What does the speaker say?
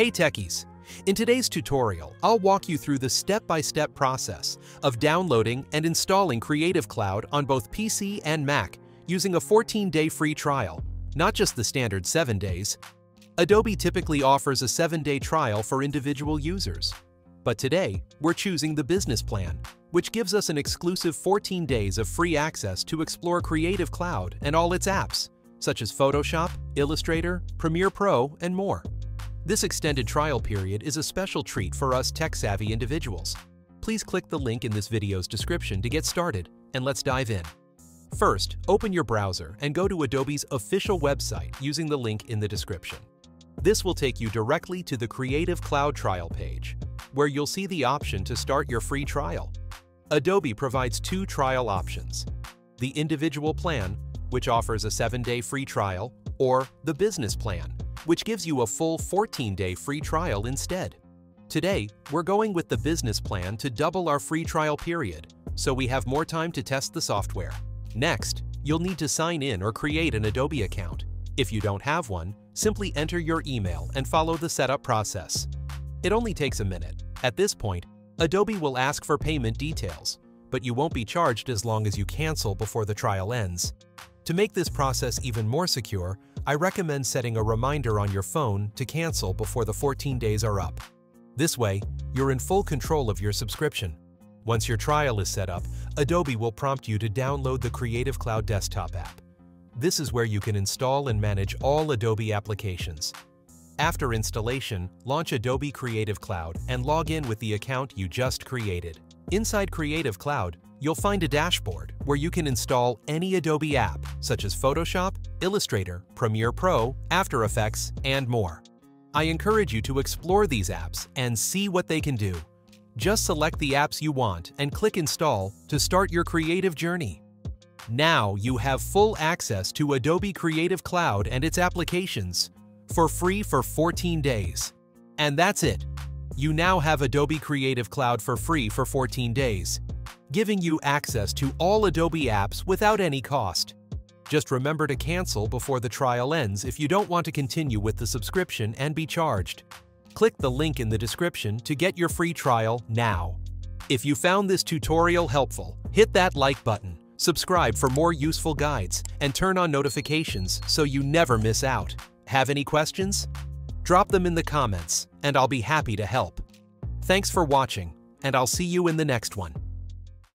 Hey techies! In today's tutorial, I'll walk you through the step-by-step process of downloading and installing Creative Cloud on both PC and Mac using a 14-day free trial, not just the standard 7 days. Adobe typically offers a 7-day trial for individual users. But today, we're choosing the business plan, which gives us an exclusive 14 days of free access to explore Creative Cloud and all its apps, such as Photoshop, Illustrator, Premiere Pro, and more. This extended trial period is a special treat for us tech-savvy individuals. Please click the link in this video's description to get started, and let's dive in. First, open your browser and go to Adobe's official website using the link in the description. This will take you directly to the Creative Cloud trial page, where you'll see the option to start your free trial. Adobe provides two trial options. The individual plan, which offers a 7-day free trial, or the business plan, which gives you a full 14-day free trial instead. Today, we're going with the business plan to double our free trial period, so we have more time to test the software. Next, you'll need to sign in or create an Adobe account. If you don't have one, simply enter your email and follow the setup process. It only takes a minute. At this point, Adobe will ask for payment details, but you won't be charged as long as you cancel before the trial ends. To make this process even more secure, I recommend setting a reminder on your phone to cancel before the 14 days are up. This way, you're in full control of your subscription. Once your trial is set up, Adobe will prompt you to download the Creative Cloud desktop app. This is where you can install and manage all Adobe applications. After installation, launch Adobe Creative Cloud and log in with the account you just created. Inside Creative Cloud, you'll find a dashboard where you can install any Adobe app, such as Photoshop, Illustrator, Premiere Pro, After Effects, and more. I encourage you to explore these apps and see what they can do. Just select the apps you want and click Install to start your creative journey. Now you have full access to Adobe Creative Cloud and its applications for free for 14 days. And that's it. You now have Adobe Creative Cloud for free for 14 days giving you access to all Adobe apps without any cost. Just remember to cancel before the trial ends if you don't want to continue with the subscription and be charged. Click the link in the description to get your free trial now. If you found this tutorial helpful, hit that like button, subscribe for more useful guides, and turn on notifications so you never miss out. Have any questions? Drop them in the comments, and I'll be happy to help. Thanks for watching, and I'll see you in the next one.